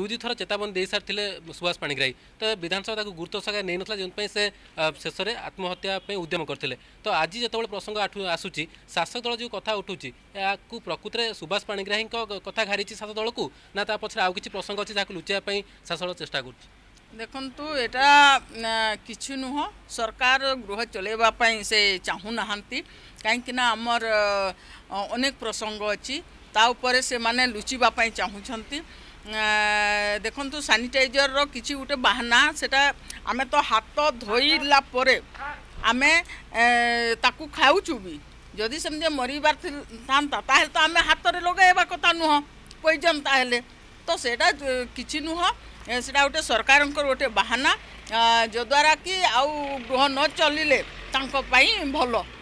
দুই থর চেতাবনী দিয়ে সারিলে সুভাষ পাণিগ্রাহী তো বিধানসভা তাকে গুরুত্ব সহকারে নেই নথিলা যেপা সে শেষে আত্মহত্যা উদ্যম করলে তো আজ যেতবে প্রসঙ্গ আসুচি শাসক দল যে কথা উঠুচি এখন প্রকৃতরে সুভাষ পাণিগ্রাহী কথা ঘাড়িছি শাসক দলকু না তা পছরে আউ কিছু প্রসঙ্গ অছে যা লুচাইবা শাসক দল চেষ্টা করছে ଦେଖନ୍ତୁ ଏଇଟା କିଛି ନୁହଁ ସରକାର ଗୃହ ଚଲାଇବା ପାଇଁ ସେ ଚାହୁଁନାହାନ୍ତି କାହିଁକିନା ଆମର ଅନେକ ପ୍ରସଙ୍ଗ ଅଛି ତା ଉପରେ ସେମାନେ ଲୁଚିବା ପାଇଁ ଚାହୁଁଛନ୍ତି देखु सानिटाइजर रिच्छी गोटे बाहना से आम तो हाथ धोला आम ताकू खाऊ भी जदि से मरबार था तो आम हाथ में लगे कथा नुह पोजन ताल तो सैटा कि नुह से गोटे सरकार गोटे बाहना जद्वारा कि आउ गृह न चलिए भल